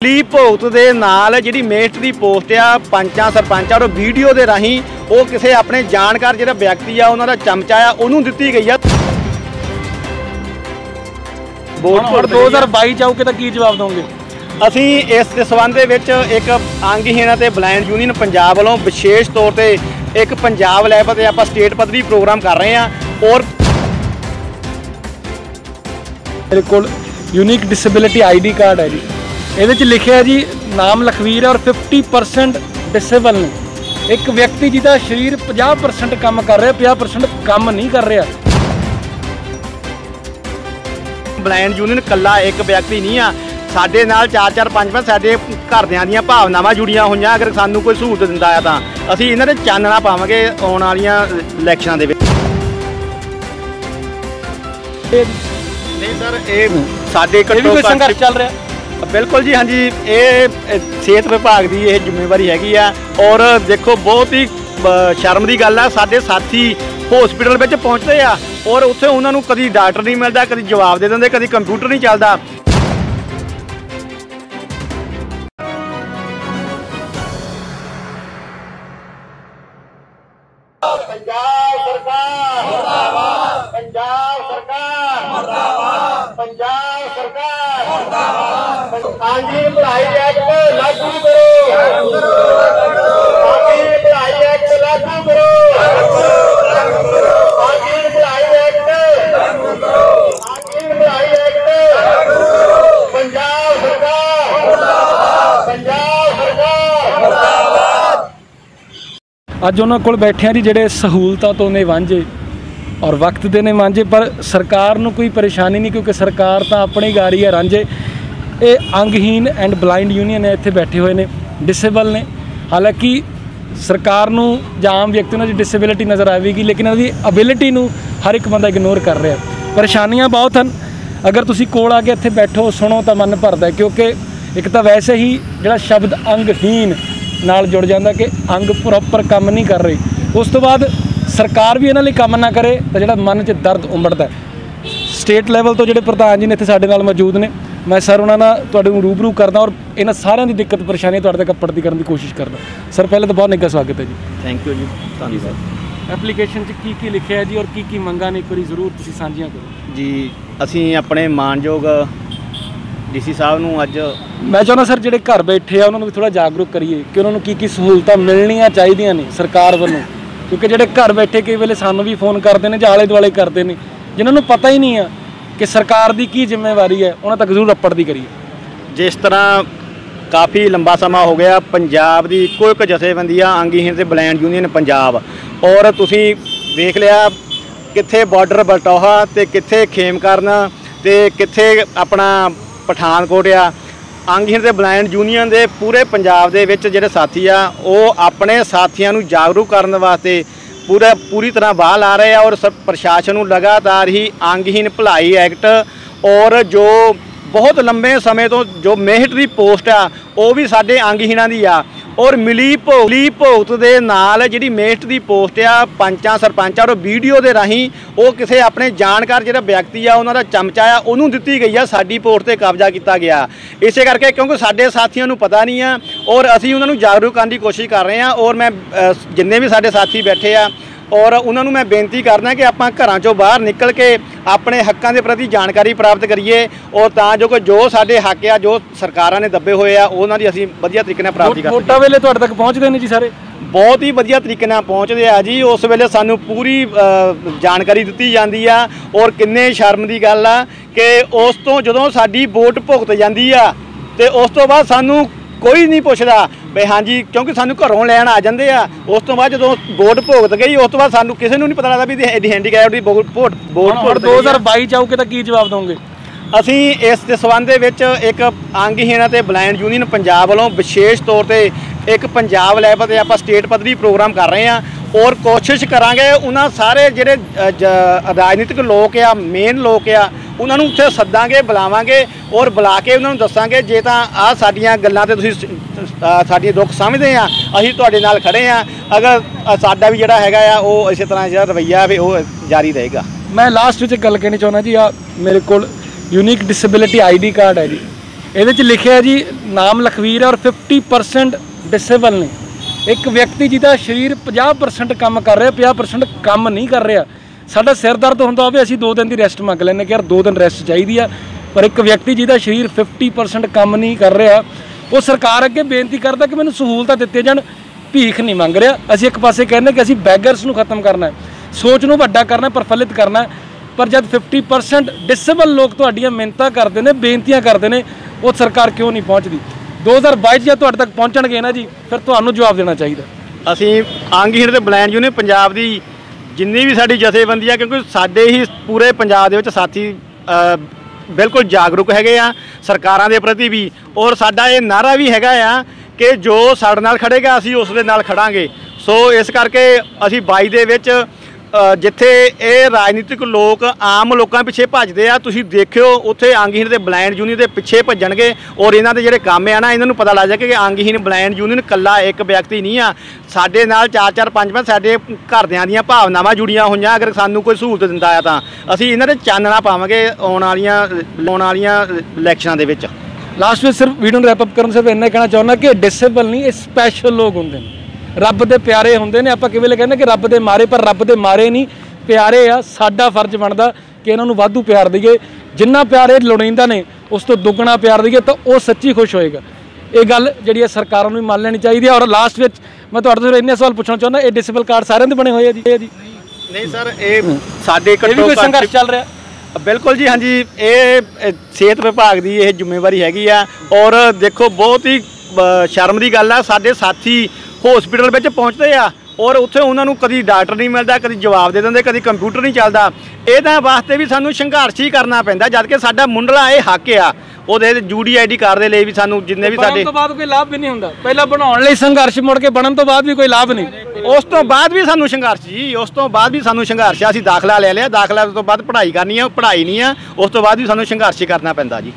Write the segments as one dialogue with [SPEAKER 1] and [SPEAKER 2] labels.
[SPEAKER 1] ਲੀ ਭੁਗਤ ਦੇ ਨਾਲ ਜਿਹੜੀ ਮੇਸਟ ਦੀ ਪੋਸਟ ਆ ਪੰਚਾਂ ਸਰਪੰਚਾਂ ਔਰ ਵੀਡੀਓ ਦੇ ਰਾਹੀਂ ਉਹ ਕਿਸੇ ਆਪਣੇ ਜਾਣਕਾਰ ਜਿਹੜਾ ਵਿਅਕਤੀ ਆ ਉਹਨਾਂ ਦਾ ਚਮਚਾ ਆ ਉਹਨੂੰ ਦਿੱਤੀ ਗਈ ਆ।
[SPEAKER 2] ਹੁਣ 2022 ਚ ਆਉਗੇ ਤਾਂ ਕੀ ਜਵਾਬ ਦੋਗੇ
[SPEAKER 1] ਅਸੀਂ ਇਸ ਦੇ ਸੰਬੰਧ ਦੇ ਵਿੱਚ ਇੱਕ ਅੰਗਹੀਣ ਅਤੇ ਬਲਾਈਂਡ ਯੂਨੀਅਨ ਪੰਜਾਬ ਵੱਲੋਂ ਵਿਸ਼ੇਸ਼ ਤੌਰ ਤੇ ਇੱਕ ਪੰਜਾਬ ਲੈਵਲ ਤੇ ਆਪਾਂ ਸਟੇਟ ਪੱਧਰੀ ਪ੍ਰੋਗਰਾਮ ਕਰ ਰਹੇ ਹਾਂ ਔਰ
[SPEAKER 2] ਮੇਰੇ ਕੋਲ ਯੂਨੀਕ ਡਿਸੇਬਿਲਿਟੀ ਆਈਡੀ ਕਾਰਡ ਹੈ ਜੀ। ਇਹਦੇ ਚ ਲਿਖਿਆ ਜੀ ਨਾਮ ਲਖਵੀਰ ਹੈ ਔਰ 50% ਡਿਸੇਬਲ ਨੇ। ਇੱਕ ਵਿਅਕਤੀ ਜਿਹਦਾ ਸਰੀਰ 50% ਕੰਮ ਕਰ ਰਿਹਾ 50% ਕੰਮ ਨਹੀਂ ਕਰ ਰਿਹਾ।
[SPEAKER 1] ਬਲਾਈਂਡ ਯੂਨੀਅਨ ਕੱਲਾ ਇੱਕ ਵਿਅਕਤੀ ਨਹੀਂ ਆ। ਸਾਡੇ ਨਾਲ 4-4 5-5 ਸਾਡੇ ਘਰਦਿਆਂ ਦੀਆਂ ਭਾਵਨਾਵਾਂ ਜੁੜੀਆਂ ਹੋਈਆਂ ਅਗਰ ਸਾਨੂੰ ਕੋਈ ਸਹੂਲਤ ਦਿੰਦਾ ਆ ਤਾਂ। ਅਸੀਂ ਇਹਨਾਂ ਦੇ ਚਾਨਣਾ ਪਾਵਾਂਗੇ ਆਉਣ ਵਾਲੀਆਂ ਇਲੈਕਸ਼ਨਾਂ ਦੇ ਵਿੱਚ। ਨਹੀਂ ਸਰ ਇਹ ਸਾਡੇ ਘੱਟੋ
[SPEAKER 2] ਚੱਲ ਰਿਹਾ।
[SPEAKER 1] ਬਿਲਕੁਲ ਜੀ, ਹਾਂਜੀ, ਇਹ ਸਿਹਤ ਵਿਭਾਗ ਦੀ ਇਹ ਜ਼ਿੰਮੇਵਾਰੀ ਹੈਗੀ ਆ। ਔਰ ਦੇਖੋ, ਬਹੁਤ ਹੀ ਸ਼ਰਮ ਦੀ ਗੱਲ ਆ, ਸਾਡੇ ਸਾਥੀ ਹਸਪੀਟਲ ਵਿੱਚ ਪਹੁੰਚਦੇ ਆ। ਔਰ ਉੱਥੇ ਉਹਨਾਂ ਨੂੰ ਕਦੀ ਡਾਕਟਰ ਨਹੀਂ ਮਿਲਦਾ, ਕਦੀ ਜਵਾਬ ਦੇ ਦਿੰਦੇ, ਕਦੀ ਕੰਪਿਊਟਰ ਨਹੀਂ ਚੱਲਦਾ। ਮੁਰਦਾਬਾਦ ਪੜ੍ਹਾਈ ਐਕਟ ਲਾਗੂ ਕਰੋ। ਆਂਗੀ ਪੜ੍ਹਾਈ ਐਕਟ ਲਾਗੂ ਕਰੋ। ਆਂਗੀ ਪੜ੍ਹਾਈ ਐਕਟ। ਆਂਗੀ ਪੜ੍ਹਾਈ ਐਕਟ। ਪੰਜਾਬ ਸਰਕਾਰ। ਮੁਰਦਾਬਾਦ ਪੰਜਾਬ ਸਰਕਾਰ।
[SPEAKER 2] ਅੱਜ ਉਹਨਾਂ ਕੋਲ ਬੈਠਿਆਂ ਜੀ ਜਿਹੜੇ ਸਹੂਲਤਾਂ ਤੋਂ ਨੇ ਵਾਂਝੇ ਔਰ ਵਕਤ ਦੇ ਨੇ ਵਾਂਝੇ, ਪਰ ਸਰਕਾਰ ਨੂੰ ਕੋਈ ਪਰੇਸ਼ਾਨੀ ਨਹੀਂ, ਕਿਉਂਕਿ ਸਰਕਾਰ ਤਾਂ ਆਪਣੀ ਗਾਰੀ ਹੈ ਰਾਂਝੇ। ਇਹ ਅੰਗਹੀਨ ਐਂਡ ਬਲਾਈਂਡ ਯੂਨੀਅਨ ਹੈ ਇੱਥੇ ਬੈਠੇ ਹੋਏ ਨੇ ਡਿਸੇਬਲ ਨੇ। ਹਾਲਾਂਕਿ ਸਰਕਾਰ ਨੂੰ ਜਾਂ ਆਮ ਵਿਅਕਤੀ ਨੂੰ ਜੀ ਡਿਸੇਬਿਲਿਟੀ ਨਜ਼ਰ ਆਵੇਗੀ, ਲੇਕਿਨ ਇਹਨਾਂ ਦੀ ਅਬਿਲਿਟੀ ਨੂੰ ਹਰ ਇੱਕ ਬੰਦਾ ਇਗਨੋਰ ਕਰ ਰਿਹਾ। ਪਰੇਸ਼ਾਨੀਆਂ ਬਹੁਤ ਹਨ। ਅਗਰ ਤੁਸੀਂ ਕੋਲ ਆ ਕੇ ਇੱਥੇ ਬੈਠੋ, ਸੁਣੋ ਤਾਂ ਮਨ ਭਰਦਾ ਕਿਉਂਕਿ ਇੱਕ ਤਾਂ ਵੈਸੇ ਹੀ ਜਿਹੜਾ ਸ਼ਬਦ ਅੰਗਹੀਨ ਨਾਲ ਜੁੜ ਜਾਂਦਾ ਕਿ ਅੰਗ ਪ੍ਰੋਪਰ ਕੰਮ ਨਹੀਂ ਕਰ ਰਹੀ। ਉਸ ਤੋਂ ਬਾਅਦ ਸਰਕਾਰ ਵੀ ਇਹਨਾਂ ਲਈ ਕੰਮ ਨਾ ਕਰੇ ਤਾਂ ਜਿਹੜਾ ਮਨ 'ਚ ਦਰਦ ਉਮੜਦਾ ਸਟੇਟ ਲੈਵਲ ਤੋਂ ਜਿਹੜੇ ਪ੍ਰਧਾਨ ਜੀ ਨੇ ਇੱਥੇ ਸਾਡੇ ਨਾਲ ਮੌਜੂਦ ਨੇ ਮੈਂ ਸਰ ਉਹਨਾਂ ਨਾਲ ਤੁਹਾਡੇ ਨੂੰ ਰੂਬਰੂ ਕਰਦਾ ਔਰ ਇਹਨਾਂ ਸਾਰਿਆਂ ਦੀ ਦਿੱਕਤ ਪਰੇਸ਼ਾਨੀ ਤੁਹਾਡੇ ਤੱਕ ਪੜਦੀ ਕਰਨ ਦੀ ਕੋਸ਼ਿਸ਼ ਕਰਦਾ। ਸਰ ਪਹਿਲੇ ਤਾਂ ਬਹੁਤ ਨਿੱਘਾ ਸਵਾਗਤ ਹੈ ਜੀ।
[SPEAKER 1] ਥੈਂਕ ਯੂ ਜੀ। ਧੰਨਵਾਦ। ਸਰ
[SPEAKER 2] ਐਪਲੀਕੇਸ਼ਨ 'ਚ ਕੀ ਕੀ ਲਿਖਿਆ ਹੈ ਜੀ ਔਰ ਕੀ ਕੀ ਮੰਗਾਂ ਨੇ ਇੱਕ ਵਾਰੀ ਜ਼ਰੂਰ ਤੁਸੀਂ ਸਾਂਝੀਆਂ ਕਰੋ।
[SPEAKER 1] ਜੀ ਅਸੀਂ ਆਪਣੇ ਮਾਨਯੋਗ ਡੀਸੀ ਸਾਹਿਬ ਨੂੰ ਅੱਜ
[SPEAKER 2] ਮੈਂ ਚਾਹੁੰਦਾ ਸਰ ਜਿਹੜੇ ਘਰ ਬੈਠੇ ਆ ਉਹਨਾਂ ਨੂੰ ਵੀ ਥੋੜਾ ਜਾਗਰੂਕ ਕਰੀਏ ਕਿ ਉਹਨਾਂ ਨੂੰ ਕੀ ਕੀ ਸਹੂਲਤਾਂ ਮਿਲਣੀਆਂ ਚਾਹੀਦੀਆਂ ਨੇ ਸਰਕਾਰ ਵੱਲੋਂ। ਕਿਉਂਕਿ ਜਿਹੜੇ ਘਰ ਬੈਠੇ ਕਈ ਵੇਲੇ ਸਾਨੂੰ ਵੀ ਫੋਨ ਕਰਦੇ ਨੇ ਜਾਂ ਆਲੇ ਦੁਆਲੇ ਕਰਦੇ ਨੇ ਜਿਨ੍ਹਾਂ ਨੂੰ ਪਤਾ ਹੀ ਨਹੀਂ ਆ ਕਿ ਸਰਕਾਰ ਦੀ ਕੀ ਜ਼ਿੰਮੇਵਾਰੀ ਹੈ, ਉਹਨਾਂ ਤੱਕ ਜ਼ਰੂਰ ਅੱਪੜ ਦੀ ਕਰੀਏ।
[SPEAKER 1] ਜਿਸ ਤਰ੍ਹਾਂ ਕਾਫੀ ਲੰਬਾ ਸਮਾਂ ਹੋ ਗਿਆ, ਪੰਜਾਬ ਦੀ ਇੱਕੋ ਇੱਕ ਜਥੇਬੰਦੀ ਆ ਅੰਗਹੀਣ ਤੇ ਬਲੈਂਡ ਯੂਨੀਅਨ ਪੰਜਾਬ। ਔਰ ਤੁਸੀਂ ਵੇਖ ਲਿਆ ਕਿੱਥੇ ਬਾਰਡਰ ਬਲਟੋਹਾ ਤੇ ਕਿੱਥੇ ਖੇਮਕਰਨ ਤੇ ਕਿੱਥੇ ਆਪਣਾ ਪਠਾਨਕੋਟ ਆ। ਅੰਗਹੀਣ ਤੇ ਬਲਾਈਂਡ ਯੂਨੀਅਨ ਦੇ ਪੂਰੇ ਪੰਜਾਬ ਦੇ ਵਿੱਚ ਜਿਹੜੇ ਸਾਥੀ ਆ, ਉਹ ਆਪਣੇ ਸਾਥੀਆਂ ਨੂੰ ਜਾਗਰੂਕ ਕਰਨ ਵਾਸਤੇ ਪੂਰਾ ਪੂਰੀ ਤਰ੍ਹਾਂ ਬਾਹਰ ਲਾ ਰਹੇ ਆ ਔਰ ਸ- ਪ੍ਰਸ਼ਾਸਨ ਨੂੰ ਲਗਾਤਾਰ ਹੀ ਅੰਗਹੀਣ ਭਲਾਈ ਐਕਟ ਔਰ ਜੋ ਬਹੁਤ ਲੰਬੇ ਸਮੇਂ ਤੋਂ ਜੋ ਮਿਹਟ ਪੋਸਟ ਆ ਉਹ ਵੀ ਸਾਡੇ ਅੰਗਹੀਣਾਂ ਦੀ ਆ। ਔਰ ਮਿਲੀ ਭੋਲੀ ਭੁਗਤ ਦੇ ਨਾਲ ਜਿਹੜੀ ਮੇਸਟ ਦੀ ਪੋਸਟ ਆ, ਪੰਚਾਂ, ਸਰਪੰਚਾਂ ਔਰ ਵੀਡੀਓ ਦੇ ਰਾਹੀਂ ਉਹ ਕਿਸੇ ਆਪਣੇ ਜਾਣਕਾਰ ਜਿਹੜਾ ਵਿਅਕਤੀ ਆ, ਉਹਨਾਂ ਦਾ ਚਮਚਾ ਆ, ਉਹਨੂੰ ਦਿੱਤੀ ਗਈ ਆ, ਸਾਡੀ ਪੋਸਟ ਤੇ ਕਬਜ਼ਾ ਕੀਤਾ ਗਿਆ। ਇਸੇ ਕਰਕੇ ਕਿਉਂਕਿ ਸਾਡੇ ਸਾਥੀਆਂ ਨੂੰ ਪਤਾ ਨਹੀਂ ਆ, ਔਰ ਅਸੀਂ ਉਹਨਾਂ ਨੂੰ ਜਾਗਰੂਕ ਕਰਨ ਦੀ ਕੋਸ਼ਿਸ਼ ਕਰ ਰਹੇ ਆ, ਔਰ ਮੈਂ ਜਿੰਨੇ ਵੀ ਸਾਡੇ ਸਾਥੀ ਬੈਠੇ ਆ, ਔਰ ਉਹਨਾਂ ਨੂੰ ਮੈਂ ਬੇਨਤੀ ਕਰਦਾ ਕਿ ਆਪਾਂ ਘਰਾਂ ਚੋਂ ਬਾਹਰ ਨਿਕਲ ਕੇ ਆਪਣੇ ਹੱਕਾਂ ਦੇ ਪ੍ਰਤੀ ਜਾਣਕਾਰੀ ਪ੍ਰਾਪਤ ਕਰੀਏ ਔਰ ਤਾਂ ਜੋ ਕਿ ਜੋ ਸਾਡੇ ਹੱਕ ਆ ਜੋ ਸਰਕਾਰਾਂ ਨੇ ਦੱਬੇ ਹੋਏ ਆ ਉਹਨਾਂ ਦੀ ਅਸੀਂ ਵਧੀਆ ਤਰੀਕੇ ਨਾਲ ਪ੍ਰਾਪਤੀ ਕਰ ਸਕੀਏ।
[SPEAKER 2] ਵੋਟਾਂ ਵੇਲੇ ਤੁਹਾਡੇ ਤੱਕ ਪਹੁੰਚਦੇ ਨੇ ਜੀ ਸਾਰੇ?
[SPEAKER 1] ਬਹੁਤ ਹੀ ਵਧੀਆ ਤਰੀਕੇ ਨਾਲ ਪਹੁੰਚਦੇ ਆ ਜੀ। ਉਸ ਵੇਲੇ ਸਾਨੂੰ ਪੂਰੀ ਜਾਣਕਾਰੀ ਦਿੱਤੀ ਜਾਂਦੀ ਆ ਔਰ ਕਿੰਨੇ ਸ਼ਰਮ ਦੀ ਗੱਲ ਆ ਕਿ ਉਸ ਤੋਂ ਜਦੋਂ ਸਾਡੀ ਵੋਟ ਭੁਗਤ ਜਾਂਦੀ ਆ ਤੇ ਉਸ ਤੋਂ ਬਾਅਦ ਸਾਨੂੰ ਕੋਈ ਨਹੀਂ ਪੁੱਛਦਾ ਵੀ ਹਾਂਜੀ ਕਿਉਂਕਿ ਸਾਨੂੰ ਘਰੋਂ ਲੈਣ ਆ ਜਾਂਦੇ ਆ ਉਸ ਤੋਂ ਬਾਅਦ ਜਦੋਂ ਵੋਟ ਭੁਗਤ ਗਈ ਉਸ ਤੋਂ ਬਾਅਦ ਸਾਨੂੰ ਕਿਸੇ ਨੂੰ ਨਹੀਂ ਪਤਾ ਲੱਗਦਾ ਵੀ ਇਹਦੀ ਹੈਂਡੀਕੈਪ ਦੀ ਵੋਟ ਵੋਟ ਭੁਗਤ ਗਈ ਆ।
[SPEAKER 2] 2022 ਚ ਆਉਗੇ ਤਾਂ ਕੀ ਜਵਾਬ ਦੋਗੇ
[SPEAKER 1] ਅਸੀਂ ਇਸ ਦੇ ਸੰਬੰਧ ਦੇ ਵਿੱਚ ਇੱਕ ਅੰਗਹੀਣ ਅਤੇ ਬਲਾਈਂਡ ਯੂਨੀਅਨ ਪੰਜਾਬ ਵੱਲੋਂ ਵਿਸ਼ੇਸ਼ ਤੌਰ ਤੇ ਇੱਕ ਪੰਜਾਬ ਲੈਵਲ ਤੇ ਆਪਾਂ ਸਟੇਟ ਪੱਧਰੀ ਪ੍ਰੋਗਰਾਮ ਕਰ ਰਹੇ ਹਾਂ ਔਰ ਕੋਸ਼ਿਸ਼ ਕਰਾਂਗੇ ਉਹਨਾਂ ਸਾਰੇ ਜਿਹੜੇ ਰਾਜਨੀਤਿਕ ਲੋਕ ਆ ਮੇਨ ਲੋਕ ਆ ਉਹਨਾਂ ਨੂੰ ਉੱਥੇ ਸੱਦਾਂਗੇ, ਬੁਲਾਵਾਂਗੇ ਔਰ ਬੁਲਾ ਕੇ ਉਹਨਾਂ ਨੂੰ ਦੱਸਾਂਗੇ, ਜੇ ਤਾਂ ਆ ਸਾਡੀਆਂ ਗੱਲਾਂ ਤੇ ਤੁਸੀਂ ਸਾਡੀਆਂ ਦੁੱਖ ਸਮਝਦੇ ਆ, ਅਸੀਂ ਤੁਹਾਡੇ ਨਾਲ ਖੜੇ ਆ, ਅਗਰ ਸਾਡਾ ਵੀ ਜਿਹੜਾ ਹੈਗਾ ਆ, ਉਹ ਇਸੇ ਤਰ੍ਹਾਂ ਜਿਹੜਾ ਰਵਈਆ ਵੀ ਉਹ ਜਾਰੀ ਰਹੇਗਾ।
[SPEAKER 2] ਮੈਂ ਲਾਸਟ ਵਿੱਚ ਇੱਕ ਗੱਲ ਕਹਿਣੀ ਚਾਹੁੰਦਾ ਜੀ, ਆ ਮੇਰੇ ਕੋਲ ਯੂਨੀਕ ਡਿਸੇਬਿਲਿਟੀ ਆਈਡੀ ਕਾਰਡ ਹੈ ਜੀ। ਇਹਦੇ 'ਚ ਲਿਖਿਆ ਜੀ, ਨਾਮ ਲਖਵੀਰ ਹੈ ਔਰ 50% ਡਿਸੇਬਲ ਨੇ। ਇੱਕ ਵਿਅਕਤੀ ਜਿਹਦਾ ਸਰੀਰ 50% ਕੰਮ ਕਰ ਰਿਹਾ 50% ਕੰਮ ਨਹੀਂ ਕਰ ਰਿਹਾ ਸਾਡਾ ਸਿਰ ਦਰਦ ਹੁੰਦਾ ਹੋਵੇ, ਅਸੀਂ 2 ਦਿਨ ਦੀ ਰੈਸਟ ਮੰਗ ਲੈਂਦੇ ਕਿ ਯਾਰ 2 ਦਿਨ ਰੈਸਟ ਚਾਹੀਦੀ ਆ। ਪਰ ਇੱਕ ਵਿਅਕਤੀ ਜਿਹਦਾ ਸਰੀਰ 50% ਕੰਮ ਨਹੀਂ ਕਰ ਰਿਹਾ, ਉਹ ਸਰਕਾਰ ਅੱਗੇ ਬੇਨਤੀ ਕਰਦਾ ਕਿ ਮੈਨੂੰ ਸਹੂਲਤਾਂ ਦਿੱਤੀਆਂ ਜਾਣ, ਭੀਖ ਨਹੀਂ ਮੰਗ ਰਿਹਾ। ਅਸੀਂ ਇੱਕ ਪਾਸੇ ਕਹਿੰਦੇ ਕਿ ਅਸੀਂ ਬੈਗਰਸ ਨੂੰ ਖਤਮ ਕਰਨਾ ਹੈ। ਸੋਚ ਨੂੰ ਵੱਡਾ ਕਰਨਾ, ਪ੍ਰਫੁੱਲਿਤ ਕਰਨਾ ਪਰ ਜਦ 50% ਡਿਸੇਬਲ ਲੋਕ ਤੁਹਾਡੀਆਂ ਮਿਹਨਤਾਂ ਕਰਦੇ ਨੇ, ਬੇਨਤੀਆਂ ਕਰਦੇ ਨੇ, ਉਹ ਸਰਕਾਰ ਕਿਉਂ ਨਹੀਂ ਪਹੁੰਚਦੀ? 2022 ਜਦ ਤੁਹਾਡੇ ਤੱਕ ਪਹੁੰਚਣਗੇ ਨਾ ਜੀ, ਫਿਰ ਤੁਹਾਨੂੰ ਜਵਾਬ ਦੇਣਾ ਚਾਹੀਦਾ।
[SPEAKER 1] ਅਸੀਂ ਅੰਗਹੀਣ ਤੇ ਬਲੈਂਡ ਯੂਨੀਅਨ ਪੰਜਾਬ ਦੀ ਜਿੰਨੀ ਵੀ ਸਾਡੀ ਜਥੇਬੰਦੀ ਆ, ਕਿਉਂਕਿ ਸਾਡੇ ਹੀ ਪੂਰੇ ਪੰਜਾਬ ਦੇ ਵਿੱਚ ਸਾਥੀ ਬਿਲਕੁਲ ਜਾਗਰੂਕ ਹੈਗੇ ਆ, ਸਰਕਾਰਾਂ ਦੇ ਪ੍ਰਤੀ ਵੀ। ਔਰ ਸਾਡਾ ਇਹ ਨਾਰਾ ਵੀ ਹੈਗਾ ਆ ਕਿ ਜੋ ਸਾਡੇ ਨਾਲ ਖੜੇਗਾ, ਅਸੀਂ ਉਸ ਦੇ ਨਾਲ ਖੜਾਂਗੇ। ਸੋ ਇਸ ਕਰਕੇ ਅਸੀਂ 22 ਦੇ ਵਿੱਚ ਜਿੱਥੇ ਇਹ ਰਾਜਨੀਤਿਕ ਲੋਕ ਆਮ ਲੋਕਾਂ ਪਿੱਛੇ ਭੱਜਦੇ ਆ, ਤੁਸੀਂ ਦੇਖਿਓ, ਉੱਥੇ ਅੰਗਹੀਣ ਦੇ ਬਲਾਈਂਡ ਯੂਨੀਅਨ ਦੇ ਪਿੱਛੇ ਭੱਜਣਗੇ ਔਰ ਇਹਨਾਂ ਦੇ ਜਿਹੜੇ ਕੰਮ ਆ ਨਾ, ਇਹਨਾਂ ਨੂੰ ਪਤਾ ਲੱਗ ਜਾਏਗਾ ਕਿ ਅੰਗਹੀਣ ਬਲਾਈਂਡ ਯੂਨੀਅਨ ਕੱਲਾ ਇੱਕ ਵਿਅਕਤੀ ਨਹੀਂ ਆ। ਸਾਡੇ ਨਾਲ ਚਾਰ ਚਾਰ, ਪੰਜ ਪੰਜ ਸਾਡੇ ਘਰਦਿਆਂ ਦੀਆਂ ਭਾਵਨਾਵਾਂ ਜੁੜੀਆਂ ਹੋਈਆਂ, ਅਗਰ ਸਾਨੂੰ ਕੋਈ ਸਹੂਲਤ ਦਿੰਦਾ ਆ ਤਾਂ। ਅਸੀਂ ਇਹਨਾਂ ਦੇ ਚਾਨਣਾ ਪਾਵਾਂਗੇ ਆਉਣ ਵਾਲੀਆਂ ਆਉਣ ਵਾਲੀਆਂ ਇਲੈਕਸ਼ਨਾਂ ਦੇ ਵਿੱਚ।
[SPEAKER 2] ਲਾਸਟ ਵਿੱਚ ਸਿਰਫ ਵੀਡੀਓ ਨੂੰ ਰੈਪ ਅਪ ਕਰਨ ਸਿਰਫ ਇੰਨਾ ਕਹਿਣਾ ਚਾਹੁੰਦਾ ਕਿ ਡਿਸੇਬਲ ਨਹੀਂ, ਇਹ ਸਪੈਸ਼ਲ ਲੋਕ ਹੁੰਦੇ ਨੇ। ਰੱਬ ਦੇ ਪਿਆਰੇ ਹੁੰਦੇ ਨੇ ਆਪਾਂ ਕਿਵੇਂ ਲੈ ਕਹਿੰਦੇ ਕਿ ਰੱਬ ਦੇ ਮਾਰੇ ਪਰ ਰੱਬ ਦੇ ਮਾਰੇ ਨਹੀਂ। ਪਿਆਰੇ ਆ ਸਾਡਾ ਫਰਜ਼ ਬਣਦਾ ਕਿ ਇਹਨਾਂ ਨੂੰ ਵਾਧੂ ਪਿਆਰ ਦਈਏ। ਜਿੰਨਾ ਪਿਆਰ ਇਹ ਲੋੜੀਂਦਾ ਨੇ ਉਸ ਤੋਂ ਦੁੱਗਣਾ ਪਿਆਰ ਦਈਏ ਤਾਂ ਉਹ ਸੱਚੀ ਖੁਸ਼ ਹੋਏਗਾ। ਇਹ ਗੱਲ ਜਿਹੜੀ ਹੈ ਸਰਕਾਰਾਂ ਨੂੰ ਵੀ ਮੰਨ ਲੈਣੀ ਚਾਹੀਦੀ ਹੈ ਔਰ ਲਾਸਟ ਵਿੱਚ ਮੈਂ ਤੁਹਾਡੇ ਤੋਂ ਇੰਨੇ ਸਵਾਲ ਪੁੱਛਣਾ ਚਾਹੁੰਦਾ ਇਹ ਡਿਸੇਬਲ ਕਾਰਡ ਸਾਰਿਆਂ ਦੇ ਬਣੇ ਹੋਏ ਆ ਜੀ? ਜੀ
[SPEAKER 1] ਨਹੀਂ ਸਰ ਇਹ ਸਾਡੇ
[SPEAKER 2] ਵੀ ਕੋਈ ਸੰਘਰਸ਼ ਚੱਲ ਰਿਹਾ?
[SPEAKER 1] ਬਿਲਕੁਲ ਜੀ ਹਾਂਜੀ। ਇਹ ਸਿਹਤ ਵਿਭਾਗ ਦੀ ਇਹ ਜ਼ਿੰਮੇਵਾਰੀ ਹੈਗੀ ਆ। ਔਰ ਦੇਖੋ ਬਹੁਤ ਹੀ ਸ਼ਰਮ ਦੀ ਗੱਲ ਆ। ਸਾਡੇ ਸਾਥੀ ਹਸਪੀਟਲ ਵਿੱਚ ਪਹੁੰਚਦੇ ਆ ਔਰ ਉੱਥੇ ਉਹਨਾਂ ਨੂੰ ਕਦੀ ਡਾਕਟਰ ਨਹੀਂ ਮਿਲਦਾ ਕਦੀ ਜਵਾਬ ਦੇ ਦਿੰਦੇ ਕਦੀ ਕੰਪਿਊਟਰ ਨਹੀਂ ਚੱਲਦਾ। ਇਹਦਾ ਵਾਸਤੇ ਵੀ ਸਾਨੂੰ ਸੰਘਰਸ਼ ਹੀ ਕਰਨਾ ਪੈਂਦਾ ਜਦ ਕਿ ਸਾਡਾ ਮੁੰਡਲਾ ਇਹ ਹੱਕ ਆ। ਉਹਦੇ ਯੂਡੀ ਆਈਡੀ ਕਾਰਡ ਦੇ ਲਈ ਵੀ ਸਾਨੂੰ ਜਿੰਨੇ ਵੀ
[SPEAKER 2] ਬਣਨ
[SPEAKER 1] ਸਾਡੇ
[SPEAKER 2] ਤੋਂ ਬਾਅਦ ਕੋਈ ਲਾਭ ਵੀ ਨਹੀਂ ਹੁੰਦਾ। ਪਹਿਲਾਂ ਬਣਾਉਣ ਲਈ ਸੰਘਰਸ਼ ਮੁੜ ਕੇ ਬਣਨ ਤੋਂ ਬਾਅਦ ਵੀ ਕੋਈ ਲਾਭ ਨਹੀਂ।
[SPEAKER 1] ਉਸ ਤੋਂ ਬਾਅਦ ਵੀ ਸਾਨੂੰ ਸੰਘਰਸ਼ ਜੀ ਉਸ ਤੋਂ ਬਾਅਦ ਵੀ ਸਾਨੂੰ ਸੰਘਰਸ਼ ਆ। ਅਸੀਂ ਦਾਖਲਾ ਲੈ ਲਿਆ ਦਾਖਲਾ ਤੋਂ ਬਾਅਦ ਪੜ੍ਹਾਈ ਕਰਨੀ ਆ ਪੜ੍ਹਾਈ ਨਹੀਂ ਆ ਉਸ ਤੋਂ ਬਾਅਦ ਵੀ ਸਾਨੂੰ ਸੰਘਰਸ਼ ਹੀ ਕਰਨਾ ਪੈਂਦਾ ਜੀ।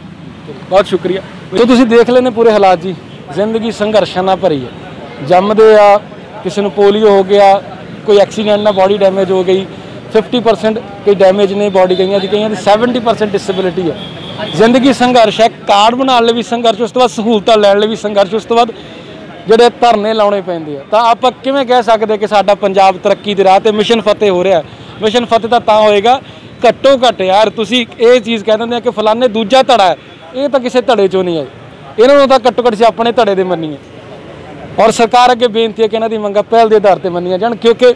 [SPEAKER 2] ਬਹੁਤ ਸ਼ੁਕਰੀਆ। ਸੋ ਤੁਸੀਂ ਦੇਖ ਲੈਨੇ ਪੂਰੇ ਹਾਲਾਤ ਜੀ। ਜ਼ਿੰਦਗੀ ਸੰਘਰਸ਼ਾਂ ਨਾਲ ਭਰੀ ਹੈ। ਜੰਮਦੇ ਆ, ਕਿਸੇ ਨੂੰ ਪੋਲੀਓ ਹੋ ਗਿਆ, ਕੋਈ ਐਕਸੀਡੈਂਟ ਨਾਲ ਬਾਡੀ ਡੈਮੇਜ ਹੋ ਗਈ 50% ਕੋਈ ਡੈਮੇਜ ਨੇ ਬਾਡੀ ਗਈਆਂ ਦੀ ਕਈਆਂ ਦੀ 70% ਡਿਸੇਬਿਲਿਟੀ ਹੈ ਜ਼ਿੰਦਗੀ ਸੰਘਰਸ਼ ਹੈ ਕਾਰਡ ਬਣਾਉਣ ਲਈ ਵੀ ਸੰਘਰਸ਼, ਉਸ ਤੋਂ ਬਾਅਦ ਸਹੂਲਤਾਂ ਲੈਣ ਲਈ ਵੀ ਸੰਘਰਸ਼, ਉਸ ਤੋਂ ਬਾਅਦ ਜਿਹੜੇ ਧਰਨੇ ਲਾਉਣੇ ਪੈਂਦੇ ਆ। ਤਾਂ ਆਪਾਂ ਕਿਵੇਂ ਕਹਿ ਸਕਦੇ ਕਿ ਸਾਡਾ ਪੰਜਾਬ ਤਰੱਕੀ ਦੇ ਰਾਹ ਤੇ ਮਿਸ਼ਨ ਫਤਿਹ ਹੋ ਰਿਹਾ ਮਿਸ਼ਨ ਫਤਿਹ ਤਾਂ ਤਾਂ ਹੋਏਗਾ, ਘੱਟੋ ਘੱਟ ਯਾਰ ਤੁਸੀਂ ਇਹ ਚੀਜ਼ ਕਹਿ ਦਿੰਦੇ ਆ ਕਿ ਫਲਾਣੇ ਦੂਜਾ ਧੜਾ ਹੈ, ਇਹ ਤਾਂ ਕਿਸੇ ਧੜੇ ਚੋਂ ਨਹੀਂ ਹੈ ਇਹਨਾਂ ਨੂੰ ਤਾਂ ਘੱਟੋ ਘੱਟ ਸੀ ਆਪਣੇ ਧੜੇ ਦੇ ਮੰਨੀਏ। ਔਰ ਸਰਕਾਰ ਅੱਗੇ ਬੇਨਤੀ ਹੈ ਕਿ ਇਹਨਾਂ ਦੀ ਮੰਗਾਂ ਪਹਿਲ ਦੇ ਆਧਾਰ ਤੇ ਮੰਨੀਆਂ ਜਾਣ, ਕਿਉਂਕਿ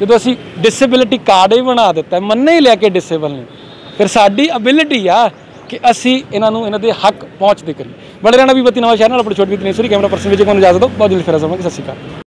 [SPEAKER 2] ਜਦੋਂ ਅਸੀਂ ਡਿਸੇਬਿਲਿਟੀ ਕਾਰਡ ਹੀ ਬਣਾ ਦਿੱਤਾ ਮੰਨੇ ਹੀ ਲੈ ਕੇ ਡਿਸੇਬਲ ਨੇ। ਫਿਰ ਸਾਡੀ ਅਬਿਲਿਟੀ ਆ ਕਿ ਅਸੀਂ ਇਹਨਾਂ ਨੂੰ ਇਹਨਾਂ ਦੇ ਹੱਕ ਪਹੁੰਚਦੇ ਕਰੀਏ। ਬੜੇ ਰਹਿਣਾ ਵੀ ਬੱਤੀ ਨਵਾਂ ਸ਼ਹਿਰ ਨਾਲ, ਆਪਣੀ ਛੋਟੀ ਵੀ ਤਨੇਸਰੀ ਕੈਮਰਾ ਪਰਸਨ ਵਿੱਚ ਕੋਨ ਇਜਾਜ਼ਤ ਦਿਓ। ਬਹੁਤ ਜਲਦੀ ਫਿਰ ਆਵਾਂਗੇ ਸਤਿ ਸ਼੍ਰੀ ਅਕਾਲ।